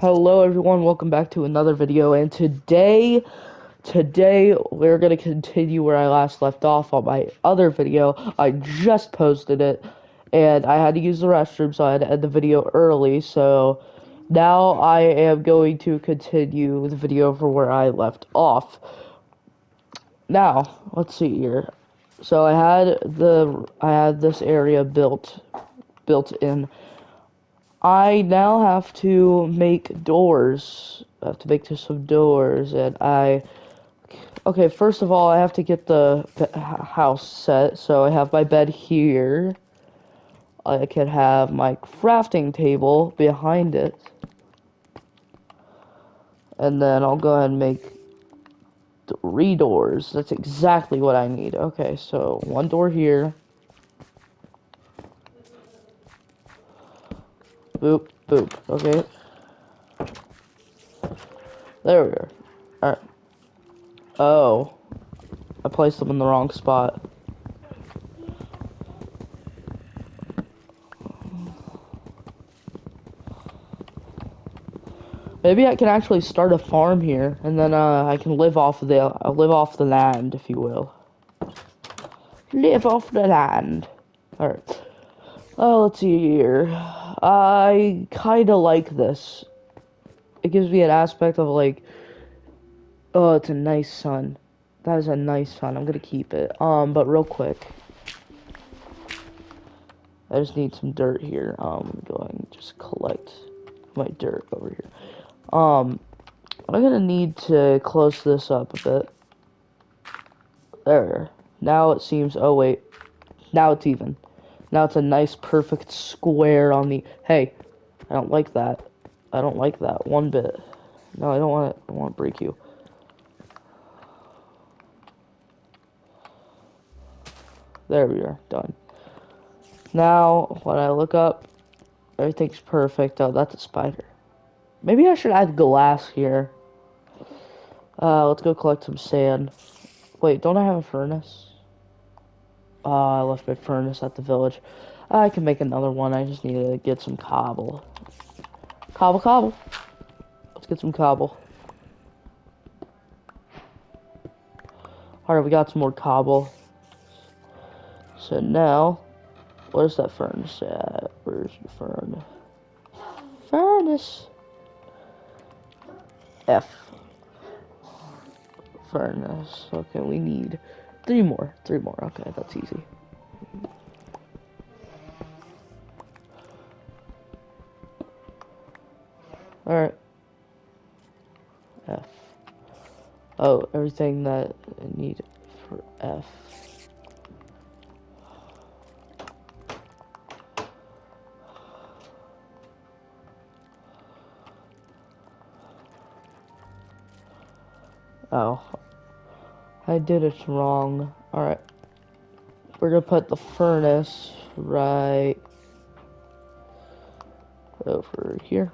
Hello everyone, welcome back to another video and today today we're going to continue where I last left off on my other video. I just posted it and I had to use the restroom so I had to end the video early so now I am going to continue the video for where I left off. Now, let's see here. So I had the I had this area built built in I now have to make doors. I have to make some doors, and I. Okay, first of all, I have to get the house set. So I have my bed here. I can have my crafting table behind it. And then I'll go ahead and make three doors. That's exactly what I need. Okay, so one door here. Boop, boop. Okay. There we are. Alright. Oh. I placed them in the wrong spot. Maybe I can actually start a farm here, and then uh, I can live off the uh, live off the land, if you will. Live off the land. All right. Oh, let's see here. I kind of like this. It gives me an aspect of like, oh, it's a nice sun. That is a nice sun. I'm gonna keep it. Um, but real quick, I just need some dirt here. Um, going to just collect my dirt over here. Um, I'm gonna need to close this up a bit. There. Now it seems. Oh wait. Now it's even. Now it's a nice perfect square on the... Hey, I don't like that. I don't like that one bit. No, I don't want it. I want to break you. There we are. Done. Now, when I look up, everything's perfect. Oh, that's a spider. Maybe I should add glass here. Uh, let's go collect some sand. Wait, don't I have a furnace? Oh, I left my furnace at the village. I can make another one. I just need to get some cobble. Cobble, cobble. Let's get some cobble. Alright, we got some more cobble. So now, where's that furnace at? Where's the furnace? Furnace. F. Furnace. Okay, we need Three more. Three more. Okay, that's easy. Alright. F. Oh, everything that I need for F. Oh, I did it wrong. Alright. We're gonna put the furnace right over here.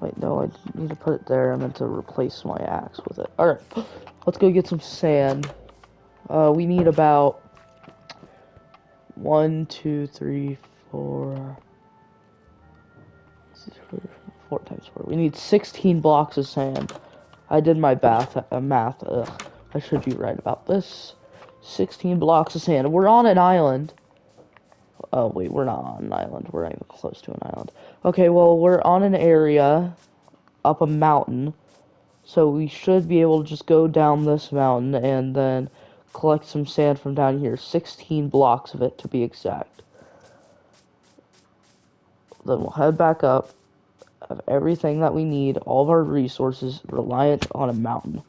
Wait, no, I need to put it there. I meant to replace my axe with it. Alright, let's go get some sand. Uh, we need about one, two, three, four, four times four. We need 16 blocks of sand. I did my bath, uh, math. Ugh, I should be right about this. 16 blocks of sand. We're on an island. Oh, wait, we're not on an island. We're not even close to an island. Okay, well, we're on an area up a mountain. So we should be able to just go down this mountain and then collect some sand from down here. 16 blocks of it, to be exact. Then we'll head back up of everything that we need, all of our resources, reliant on a mountain.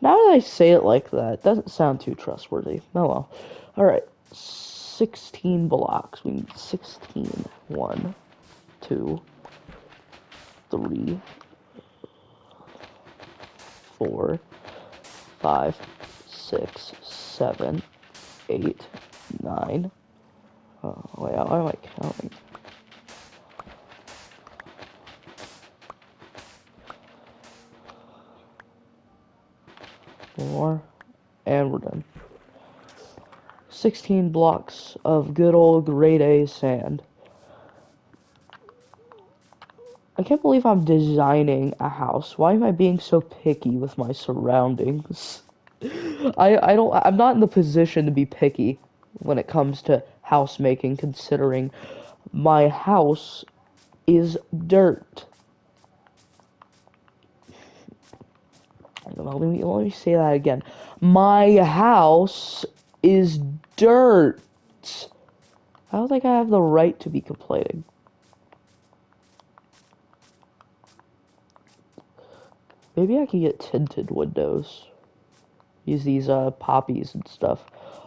Now that I say it like that, it doesn't sound too trustworthy. Oh well. Alright. 16 blocks. We need 16. 1, 2, 3, 4, 5, 6, 7, 8, 9. Oh, wait, how am I counting? More, and we're done. 16 blocks of good old grade A sand. I can't believe I'm designing a house. Why am I being so picky with my surroundings? I I don't I'm not in the position to be picky when it comes to house making considering my house is dirt. Let me let me say that again. My house is dirt. I don't think I have the right to be complaining. Maybe I can get tinted windows. Use these uh, poppies and stuff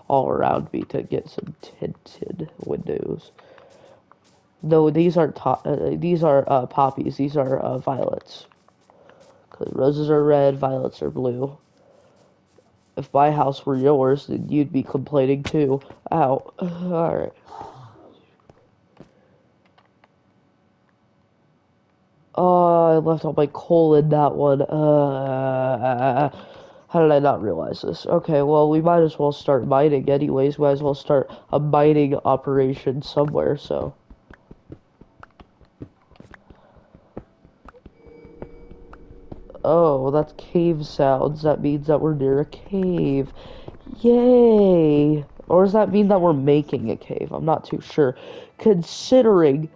all around me to get some tinted windows. Though these aren't uh, these are uh, poppies. These are uh, violets. Cause roses are red, violets are blue. If my house were yours, then you'd be complaining too. Ow. Alright. Oh, I left all my coal in that one. Uh, how did I not realize this? Okay, well, we might as well start mining anyways. Might as well start a mining operation somewhere, so. Oh, that's cave sounds. That means that we're near a cave. Yay! Or does that mean that we're making a cave? I'm not too sure. Considering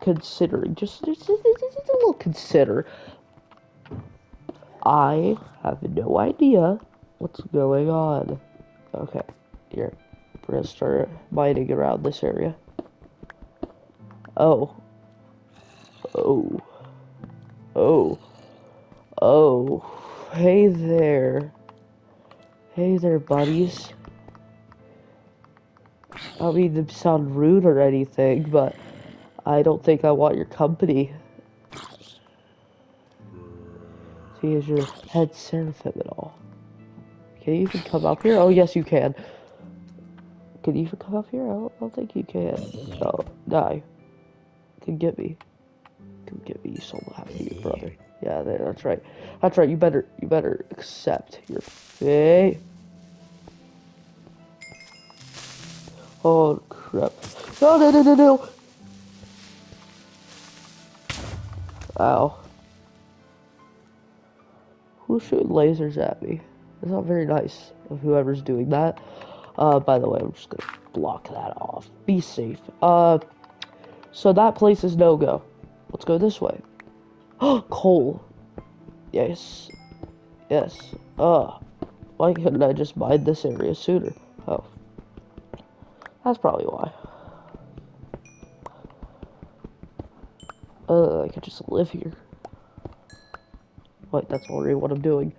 considering, just, just, just, just a little consider. I have no idea what's going on. Okay, here. We're gonna start mining around this area. Oh. Oh. Oh. Oh. Hey there. Hey there, buddies. I mean to sound rude or anything, but I don't think I want your company. See, is your head seraphim at all? Can you even come up here? Oh, yes, you can. Can you even come up here? I don't, I don't think you can. No, die. Can get me. Can get me. You of you, brother. Yeah. That's right. That's right. You better. You better accept your fate. Oh crap! No, no, no, no, no! Ow. Who's shooting lasers at me? It's not very nice of whoever's doing that. Uh, by the way, I'm just gonna block that off. Be safe. Uh, so that place is no-go. Let's go this way. Oh, coal. Yes. Yes. Uh, why couldn't I just mine this area sooner? Oh. That's probably why. Uh, I could just live here. Wait, that's already what I'm doing.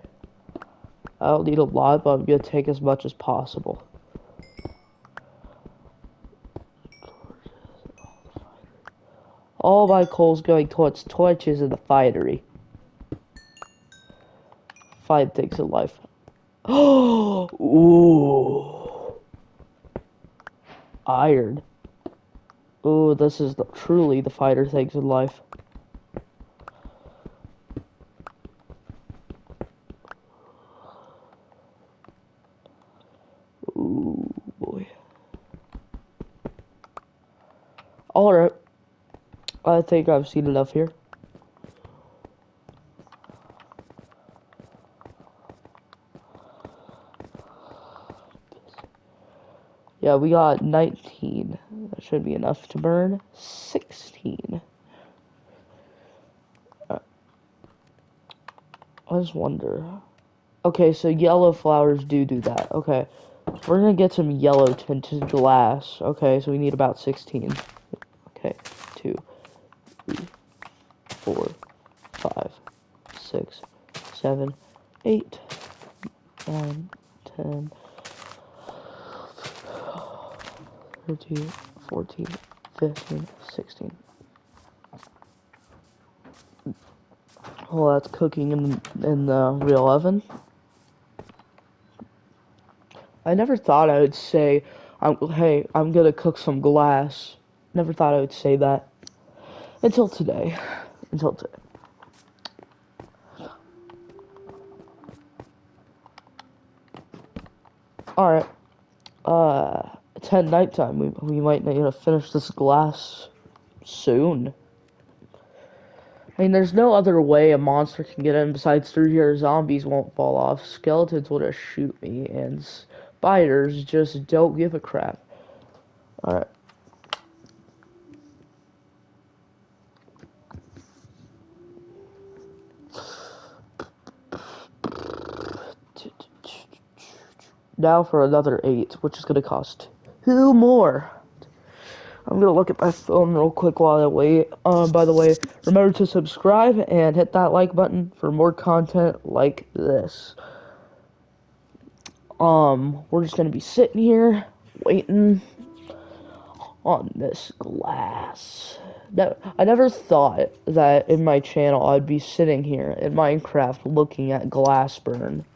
I don't need a lot, but I'm gonna take as much as possible. All my coal's going towards torches in the finery. Five things in life. Oh, ooh. Iron. Oh, this is the, truly the fighter things in life. Ooh, boy. Alright. I think I've seen enough here. Yeah, we got 19. That should be enough to burn. 16. Uh, I just wonder. Okay, so yellow flowers do do that. Okay. We're gonna get some yellow tinted glass. Okay, so we need about 16. Okay, two, four, five, six, seven, eight, nine, ten. 13, 14, 15, 16. Well, that's cooking in, in the real oven. I never thought I would say, I'm, hey, I'm gonna cook some glass. Never thought I would say that. Until today. Until today. Alright. Uh... It's nighttime. We, we might need to finish this glass soon. I mean, there's no other way a monster can get in besides through here. Zombies won't fall off. Skeletons will just shoot me, and spiders just don't give a crap. Alright. Now for another eight, which is to cost two more. I'm gonna look at my phone real quick while I wait. Um, by the way, remember to subscribe and hit that like button for more content like this. Um, we're just gonna be sitting here waiting on this glass. No, I never thought that in my channel I'd be sitting here in Minecraft looking at glass burn.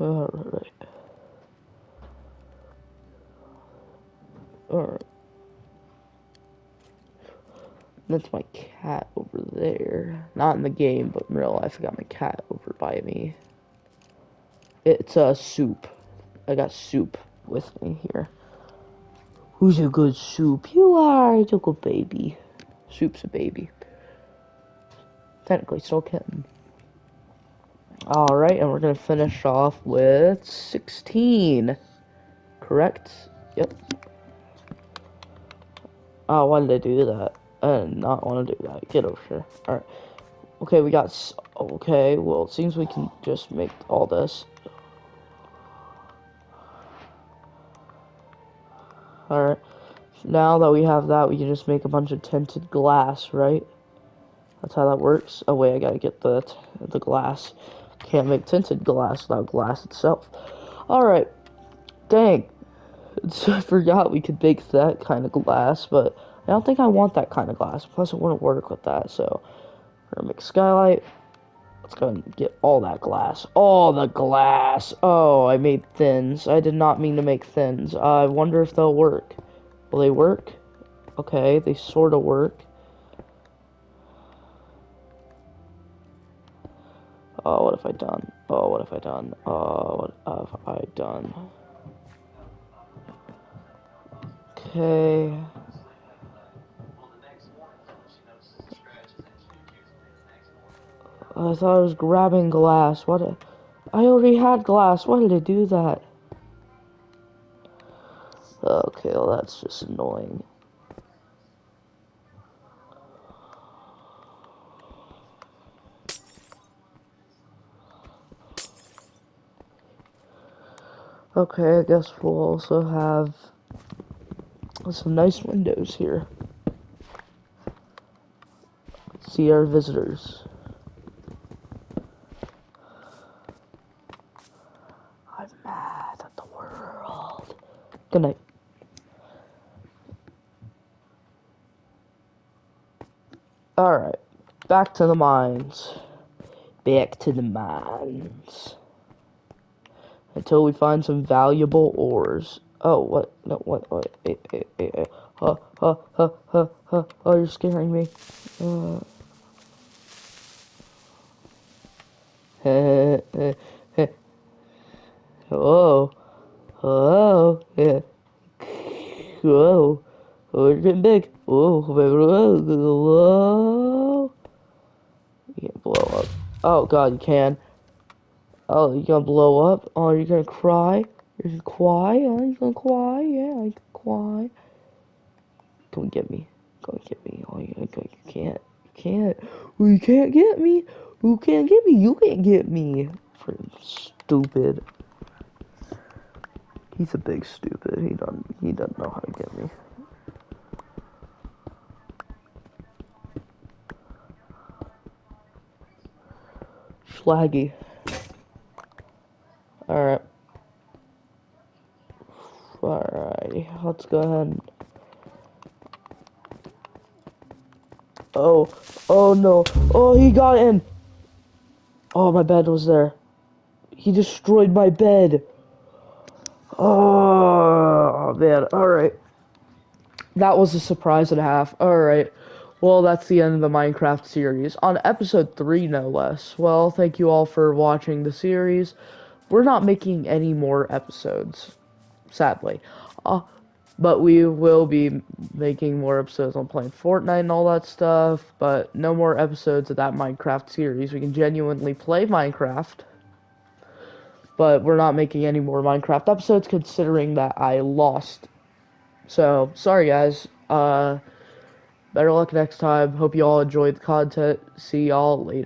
Alright. Alright. That's my cat over there. Not in the game, but in real life, I got my cat over by me. It's a uh, soup. I got soup with me here. Who's a good soup? You are. You're a good baby. Soup's a baby. Technically, still kitten. Alright, and we're gonna finish off with 16. Correct? Yep. Oh, why did I do that? I did not want to do that. Get over here. Alright. Okay, we got... Okay, well, it seems we can just make all this. Alright. Now that we have that, we can just make a bunch of tinted glass, right? That's how that works. Oh wait, I gotta get the the glass. Can't make tinted glass without glass itself. Alright. Dang. I forgot we could make that kind of glass, but I don't think I want that kind of glass. Plus, it wouldn't work with that, so we're gonna make skylight. Let's go and get all that glass. All the glass. Oh, I made thins. I did not mean to make thins. I wonder if they'll work. Will they work? Okay, they sort of work. Oh, what have I done? Oh, what have I done? Oh, what have I done? Okay. I thought I was grabbing glass. What? A, I already had glass. Why did I do that? Okay, well that's just annoying. Okay, I guess we'll also have some nice windows here. See our visitors. I'm mad at the world. Good night. Alright, back to the mines. Back to the mines until we find some valuable ores. Oh, what? No, what? What? Hey, hey, hey, hey. Huh, huh, huh, huh. Oh, you're scaring me. Uh. Hello. Hello. Yeah. Whoa. Oh, you're getting big. Whoa. Whoa. You can't blow up. Oh, God, you can. Oh, you gonna blow up? Oh, you gonna cry? You're gonna cry? Oh, you gonna cry? Yeah, I can cry. Come get me. Come get me. Oh, you, you can't. You can't. Well, you can't get me. Who can't get me? You can't get me. Freaking stupid. He's a big stupid. He doesn't. He doesn't know how to get me. Schlaggy. Alright. Alright, let's go ahead. Oh, oh no. Oh, he got in. Oh, my bed was there. He destroyed my bed. Oh, man. Alright. That was a surprise and a half. Alright. Well, that's the end of the Minecraft series. On episode 3, no less. Well, thank you all for watching the series. We're not making any more episodes, sadly. Uh, but we will be making more episodes on playing Fortnite and all that stuff. But no more episodes of that Minecraft series. We can genuinely play Minecraft. But we're not making any more Minecraft episodes considering that I lost. So, sorry guys. Uh... Better luck next time. Hope you all enjoyed the content. See y'all later.